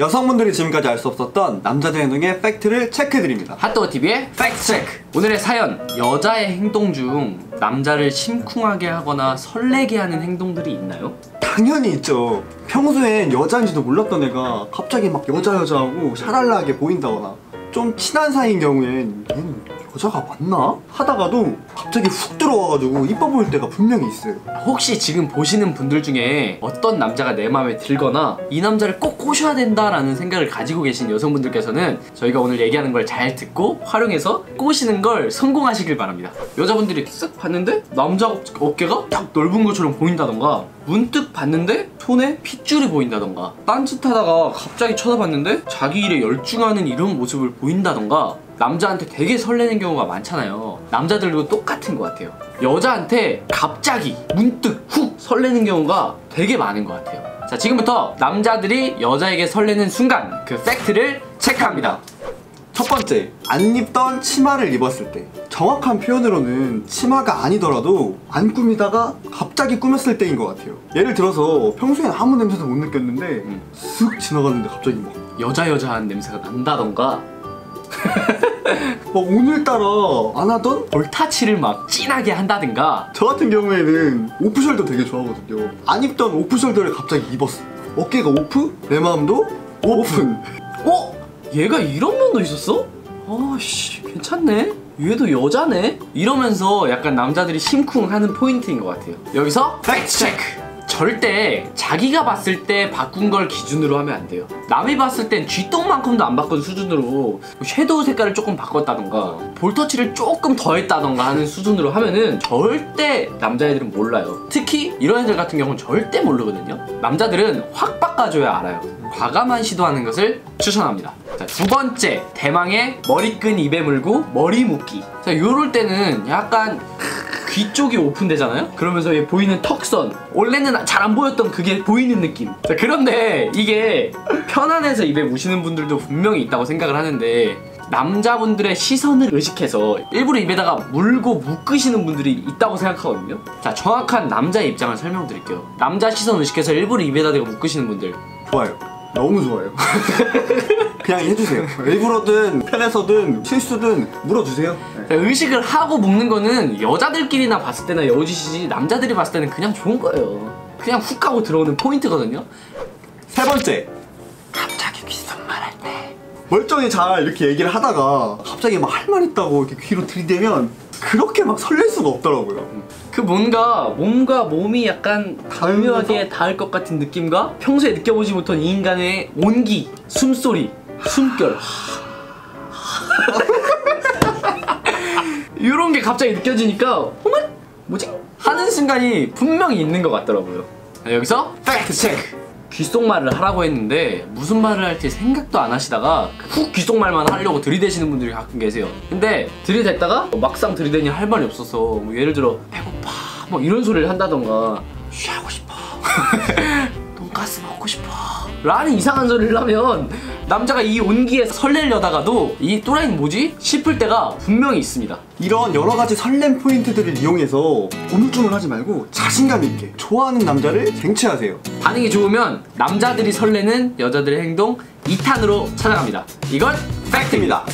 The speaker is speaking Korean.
여성분들이 지금까지 알 수 없었던 남자들 행동의 팩트를 체크해드립니다. 핫도그TV의 팩트체크 오늘의 사연 여자의 행동 중 남자를 심쿵하게 하거나 설레게 하는 행동들이 있나요? 당연히 있죠. 평소엔 여자인지도 몰랐던 애가 갑자기 막 여자 여자하고 샤랄라하게 보인다거나 좀 친한 사이인 경우엔 얘는 여자가 맞나? 하다가도 갑자기 훅 들어와가지고 이뻐 보일 때가 분명히 있어요. 혹시 지금 보시는 분들 중에 어떤 남자가 내 마음에 들거나 이 남자를 꼭 꼬셔야 된다라는 생각을 가지고 계신 여성분들께서는 저희가 오늘 얘기하는 걸 잘 듣고 활용해서 꼬시는 걸 성공하시길 바랍니다. 여자분들이 쓱 봤는데 남자 어깨가 딱 넓은 것처럼 보인다던가 문득 봤는데 손에 핏줄이 보인다던가 딴짓하다가 갑자기 쳐다봤는데 자기 일에 열중하는 이런 모습을 보인다던가 남자한테 되게 설레는 경우가 많잖아요. 남자들도 똑같은 것 같아요. 여자한테 갑자기 문득 훅 설레는 경우가 되게 많은 것 같아요. 자, 지금부터 남자들이 여자에게 설레는 순간 그 팩트를 체크합니다. 첫 번째, 안 입던 치마를 입었을 때. 정확한 표현으로는 치마가 아니더라도 안 꾸미다가 갑자기 꾸몄을 때인 것 같아요. 예를 들어서 평소엔 아무 냄새도 못 느꼈는데 음. 쓱 지나갔는데 갑자기 막, 여자 여자한 냄새가 난다던가 막 오늘따라 안 하던 볼타치를 막 진하게 한다든가 저 같은 경우에는 오프숄더 되게 좋아하거든요. 안 입던 오프숄더를 갑자기 입었어. 어깨가 off? 내 마음도 오픈. 어? 얘가 이런 면도 있었어? 아씨 괜찮네 얘도 여자네 이러면서 약간 남자들이 심쿵하는 포인트인 것 같아요 여기서 fact check 절대 자기가 봤을 때 바꾼 걸 기준으로 하면 안 돼요. 남이 봤을 땐 쥐똥만큼도 안 바꾼 수준으로 섀도우 색깔을 조금 바꿨다던가 볼터치를 조금 더 했다던가 하는 수준으로 하면은 절대 남자애들은 몰라요. 특히 이런 애들 같은 경우는 절대 모르거든요. 남자들은 확 바꿔줘야 알아요. 과감한 시도하는 것을 추천합니다. 자, 두 번째 대망의 머리끈 입에 물고 머리 묶기. 자 요럴 때는 약간 귀 쪽이 오픈되잖아요? 그러면서 얘 보이는 턱선 원래는 잘 안 보였던 그게 보이는 느낌 자 그런데 이게 편안해서 입에 무시는 분들도 분명히 있다고 생각을 하는데 남자분들의 시선을 의식해서 일부러 입에다가 물고 묶으시는 분들이 있다고 생각하거든요 자 정확한 남자의 입장을 설명드릴게요 남자 시선 의식해서 일부러 입에다 대고 묶으시는 분들 좋아요. 너무 좋아요. 그냥 해주세요. 일부러든 편해서든 실수든 물어주세요. 네. 자, 의식을 하고 묶는 거는 여자들끼리나 봤을 때나 여우짓이지 남자들이 봤을 때는 그냥 좋은 거예요 그냥 훅 하고 들어오는 포인트거든요 세 번째, 갑자기 귓속말 할 때 멀쩡히 잘 이렇게 얘기를 하다가 갑자기 막 할 말 있다고 이렇게 귀로 들이대면 그렇게 막 설렐 수가 없더라고요. 그 뭔가 몸과 몸이 약간 강묘하게 닿을 것 같은 느낌과 평소에 느껴보지 못한 이 인간의 온기, 숨소리, 숨결. 이런 게 갑자기 느껴지니까 어머 뭐지? 하는 순간이 분명히 있는 것 같더라고요. 자, 여기서 팩트 체크 귓속말을 하라고 했는데 무슨 말을 할지 생각도 안 하시다가 훅 귓속말만 하려고 들이대시는 분들이 가끔 계세요. 근데 들이댔다가 막상 들이대니 할 말이 없어서 뭐 예를 들어 배고파 뭐 이런 소리를 한다던가 쉬하고 싶어. 돈가스 먹고 싶어. 라는 이상한 소리를 하면 남자가 이 온기에 설레려다가도 이 또라이는 뭐지? 싶을 때가 분명히 있습니다 이런 여러 가지 설렘 포인트들을 이용해서 우물쭈물 하지 말고 자신감 있게 좋아하는 남자를 쟁취하세요. 반응이 좋으면 남자들이 설레는 여자들의 행동 2탄으로 찾아갑니다 이건 팩트입니다